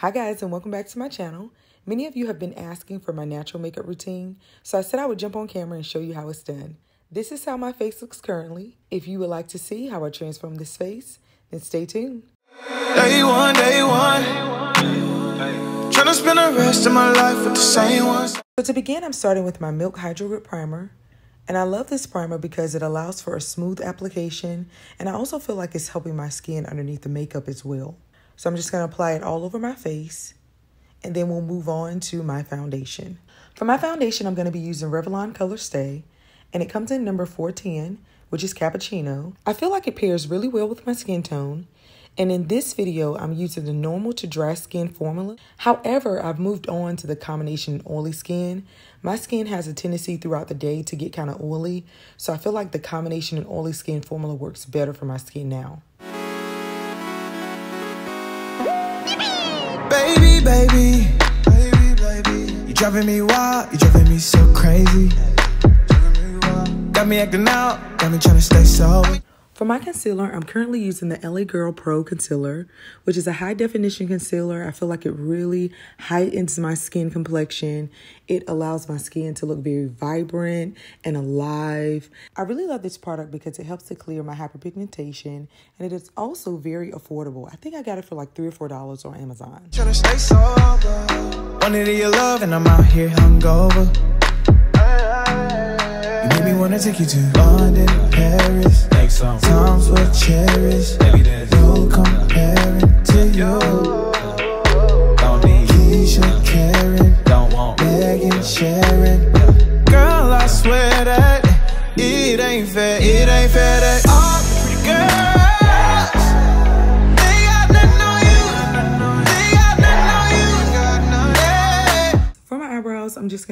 Hi guys and welcome back to my channel. Many of you have been asking for my natural makeup routine, so I said I would jump on camera and show you how it's done. This is how my face looks currently. If you would like to see how I transform this face, then stay tuned. Day one, day one. Trying to spend the rest of my life with the same ones. So to begin, I'm starting with my Milk Hydro Grip Primer. And I love this primer because it allows for a smooth application, and I also feel like it's helping my skin underneath the makeup as well. So I'm just going to apply it all over my face and then we'll move on to my foundation. For my foundation, I'm going to be using Revlon Color Stay and it comes in number 410, which is cappuccino. I feel like it pairs really well with my skin tone. And in this video, I'm using the normal to dry skin formula. However, I've moved on to the combination oily skin. My skin has a tendency throughout the day to get kind of oily. So I feel like the combination and oily skin formula works better for my skin now. Baby, baby, baby, baby. You driving me wild, you driving me so crazy. Got me acting out, got me trying to stay sober. For my concealer, I'm currently using the LA Girl Pro Concealer, which is a high definition concealer. I feel like it really heightens my skin complexion. It allows my skin to look very vibrant and alive. I really love this product because it helps to clear my hyperpigmentation and it is also very affordable. I think I got it for like three or four dollars on Amazon. Trying to stay sober. Wanted your love and I'm out here hungover. You made me wanna take you to London, Paris. Times were cherished. No comparing to you. Don't need Keisha, Karen, don't want Megan, Sharon. Girl, I swear that it ain't fair. It ain't fair that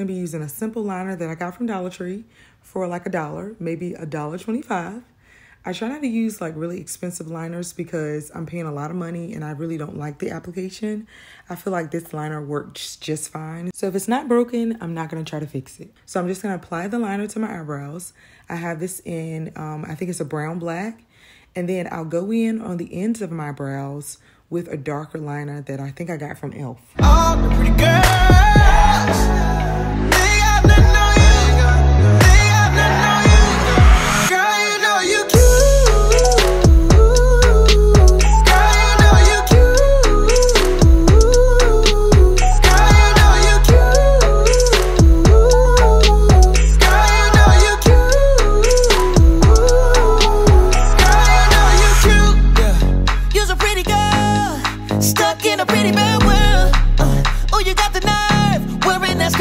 just gonna be using a simple liner that I got from Dollar Tree for like a dollar, maybe a dollar twenty-five. I try not to use like really expensive liners because I'm paying a lot of money and I really don't like the application. I feel like this liner works just fine. So if it's not broken, I'm not going to try to fix it. So I'm just going to apply the liner to my eyebrows. I have this in, um, I think it's a brown black. And then I'll go in on the ends of my brows with a darker liner that I think I got from e.l.f.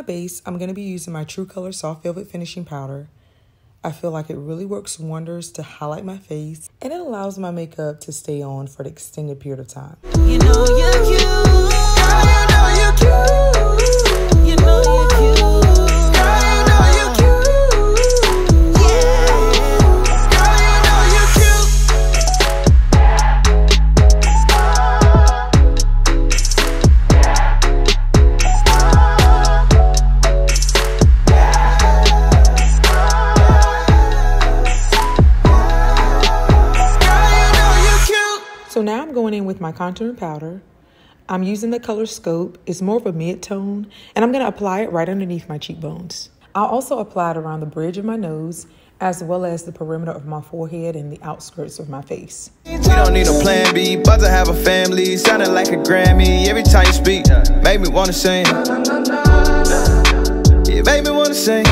my base, I'm going to be using my True Color Soft Velvet Finishing Powder. I feel like it really works wonders to highlight my face and it allows my makeup to stay on for an extended period of time. You know contouring powder. I'm using the color Sculpt. It's more of a mid-tone, and I'm going to apply it right underneath my cheekbones. I'll also apply it around the bridge of my nose as well as the perimeter of my forehead and the outskirts of my face. Don't need a plan B, but to have a family, sounding like a Grammy. Every time you speak, make me wanna sing. Yeah, make me wanna sing.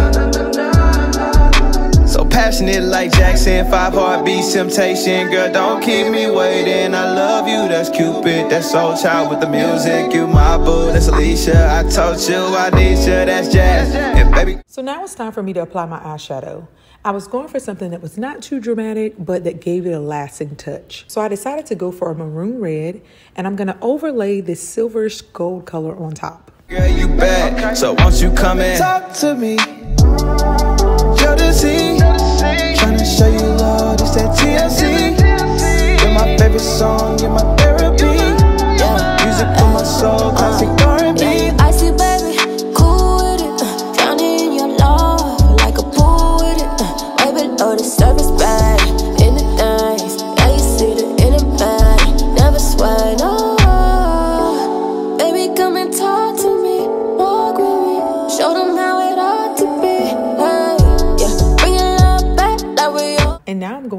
So passionate like Jackson, five heartbeats, temptation. Girl, don't keep me waiting. I love you, that's Cupid. That's Soul Child with the music. You my boo, that's Alicia. I told you I need you, that's Jazz. Yeah, baby. So now it's time for me to apply my eyeshadow. I was going for something that was not too dramatic, but that gave it a lasting touch. So I decided to go for a maroon red, and I'm gonna overlay this silverish gold color on top. Girl, you bad, so won't you come and talk to me? Jodeci, tryna show you love, it's that TLC. You're my favorite song, you're my therapy.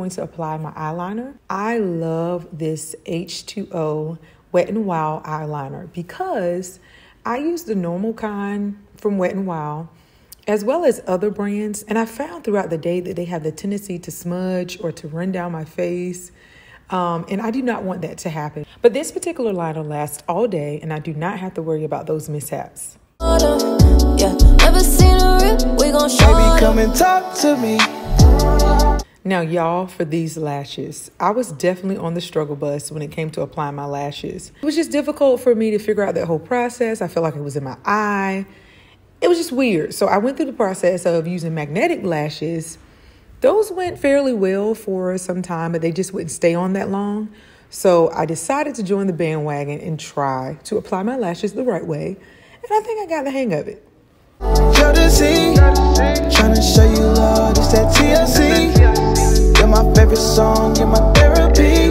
Going to apply my eyeliner. I love this H2O Wet n Wild eyeliner because I use the normal kind from Wet n Wild as well as other brands. And I found throughout the day that they have the tendency to smudge or to run down my face. Um, and I do not want that to happen. But this particular liner lasts all day and I do not have to worry about those mishaps. Yeah, never seen a real, we gon' show Baby, come and talk to me. Now, y'all, for these lashes, I was definitely on the struggle bus when it came to applying my lashes. It was just difficult for me to figure out that whole process. I felt like it was in my eye. It was just weird. So I went through the process of using magnetic lashes. Those went fairly well for some time, but they just wouldn't stay on that long. So I decided to join the bandwagon and try to apply my lashes the right way. And I think I got the hang of it. Tryna show you love, it's that TLC. You're my favorite song, you're my therapy.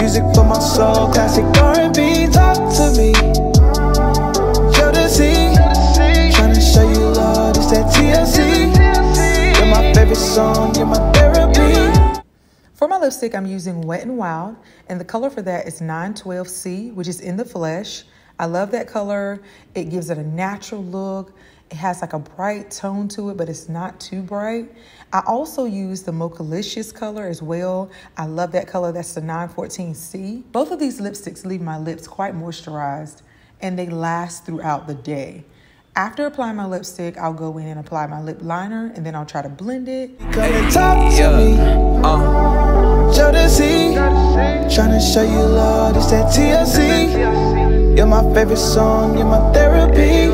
Music for my soul, classic R&B. Talk to me. Tryna show you love, it's that TLC. You're my favorite song, you're my therapy. For my lipstick, I'm using Wet n Wild, and the color for that is 912C, which is in the flesh. I love that color. It gives it a natural look. It has like a bright tone to it, but it's not too bright. I also use the Mochalicious color as well. I love that color. That's the 914C. Both of these lipsticks leave my lips quite moisturized, and they last throughout the day. After applying my lipstick, I'll go in and apply my lip liner, and then I'll try to blend it. Come and talk to me. Uh. Jodeci, tryna show you love, it's that TLC. You're my favorite song, you're my therapy.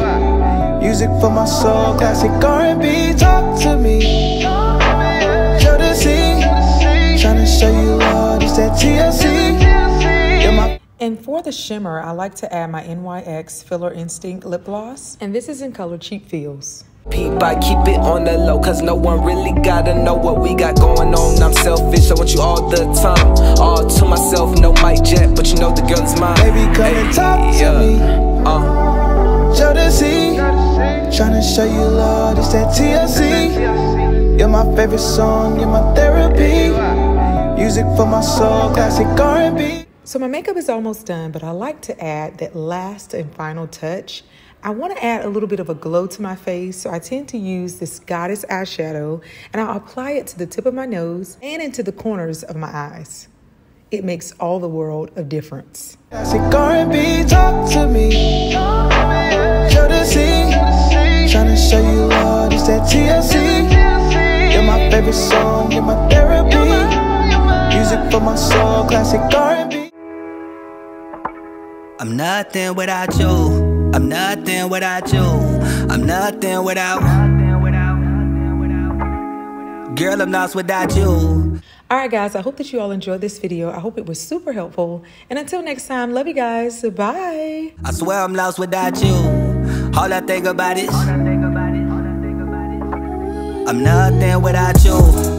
Music for my soul, classic R&B. Talk to me. Jodeci, tryna show you love, it's that TLC. And for the shimmer, I like to add my NYX Filler Instinct Lip Gloss. And this is in color Cheap Feels. Peep, I keep it on the low, cause no one really gotta know what we got going on. I'm selfish, I want you all the time. All to myself, no mic jet, but you know the girl is mine. Baby, come and talk to yeah. me. Uh, Jodeci, tryna show you love, it's that TLC. You're my favorite song, you're my therapy. Music for my soul, classic R&B. So my makeup is almost done, but I like to add that last and final touch. I want to add a little bit of a glow to my face, so I tend to use this Goddess eyeshadow and I'll apply it to the tip of my nose and into the corners of my eyes. It makes all the world of difference. Classic R&B, talk to me. Tryna show you love, it's that TLC. You're my favorite song, you're my therapy. Music for my soul, classic R&B. I'm nothing without you. I'm nothing without you. I'm nothing without. Girl, I'm lost without you. All right, guys, I hope that you all enjoyed this video. I hope it was super helpful. And until next time, love you guys. Bye. I swear I'm lost without you. All I think about is I'm nothing without you.